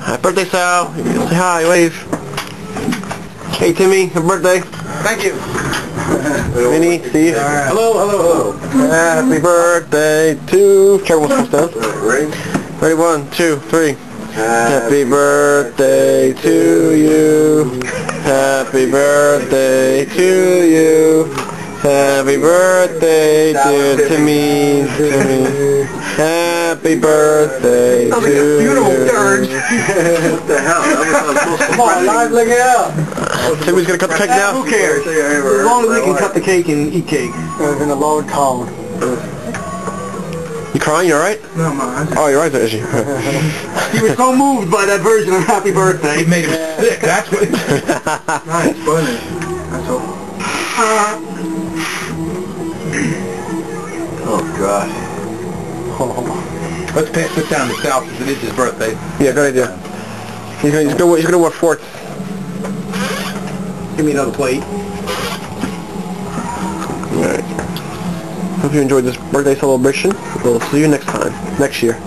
Happy birthday, Sal. Say hi, wave. Hey, Timmy, happy birthday. Thank you. Minnie, see you. Hello, hello, hello. Happy birthday to... Careful, what's. Ready? Ready, one, two, three. Happy birthday to you. Happy birthday to you. Happy birthday, dear Timmy. Timmy. Happy birthday to you. what the hell? That was supposed to Come on, live, look it up. Timmy's gonna cut the cake now. Who cares? As long as we can cut the cake and eat cake. It was in a low tone. You crying? You alright? No, man. Oh, you're right there, is she? He was so moved by that version of Happy Birthday. It made him sick, that's what... Nice, funny. Oh, God. Oh, Let's pass this down to Sal since it is his birthday. yeah, good idea. He's gonna, he's gonna, he's gonna want fourth. Give me another plate. Alright. Hope you enjoyed this birthday celebration. We'll see you next time, next year.